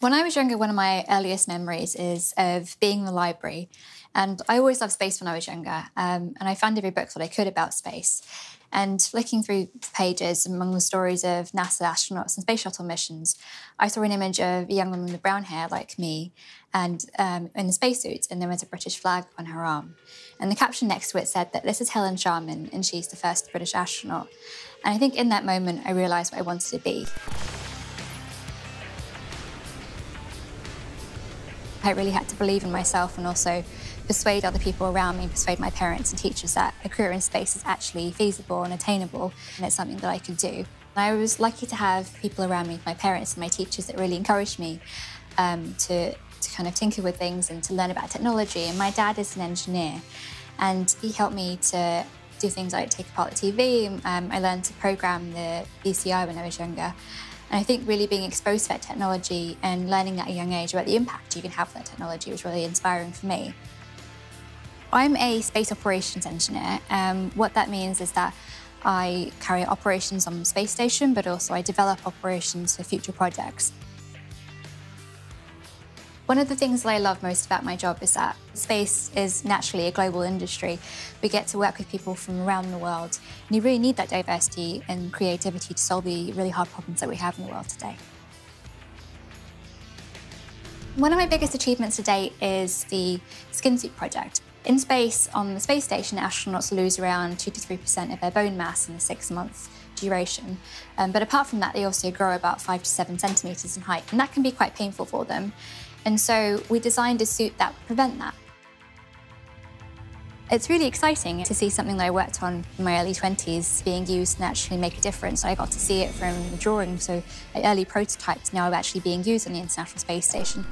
When I was younger, one of my earliest memories is of being in the library. And I always loved space when I was younger. Um, and I found every book that I could about space. And flicking through pages among the stories of NASA astronauts and space shuttle missions, I saw an image of a young woman with brown hair like me and um, in a spacesuit, and there was a British flag on her arm. And the caption next to it said that this is Helen Sharman, and she's the first British astronaut. And I think in that moment, I realised what I wanted to be. I really had to believe in myself and also persuade other people around me, persuade my parents and teachers that a career in space is actually feasible and attainable and it's something that I could do. I was lucky to have people around me, my parents and my teachers, that really encouraged me um, to, to kind of tinker with things and to learn about technology. And my dad is an engineer and he helped me to do things like take apart the TV. Um, I learned to program the VCR when I was younger. And I think really being exposed to that technology and learning at a young age about the impact you can have with that technology was really inspiring for me. I'm a space operations engineer. Um, what that means is that I carry operations on the space station, but also I develop operations for future projects. One of the things that I love most about my job is that space is naturally a global industry. We get to work with people from around the world, and you really need that diversity and creativity to solve the really hard problems that we have in the world today. One of my biggest achievements to date is the skin suit project. In space, on the space station, astronauts lose around 2 to 3% of their bone mass in a six month duration. Um, but apart from that, they also grow about 5 to 7 centimetres in height, and that can be quite painful for them. And so we designed a suit that would prevent that. It's really exciting to see something that I worked on in my early 20s being used and actually make a difference. I got to see it from the drawing, so early prototypes now are actually being used on the International Space Station.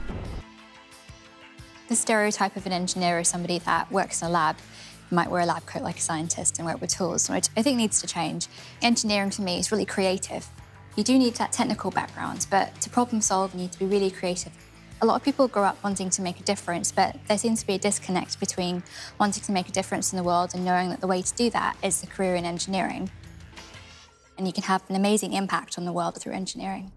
The stereotype of an engineer is somebody that works in a lab, might wear a lab coat like a scientist and work with tools, which I think needs to change. Engineering for me is really creative. You do need that technical background, but to problem solve, you need to be really creative. A lot of people grow up wanting to make a difference, but there seems to be a disconnect between wanting to make a difference in the world and knowing that the way to do that is a career in engineering. And you can have an amazing impact on the world through engineering.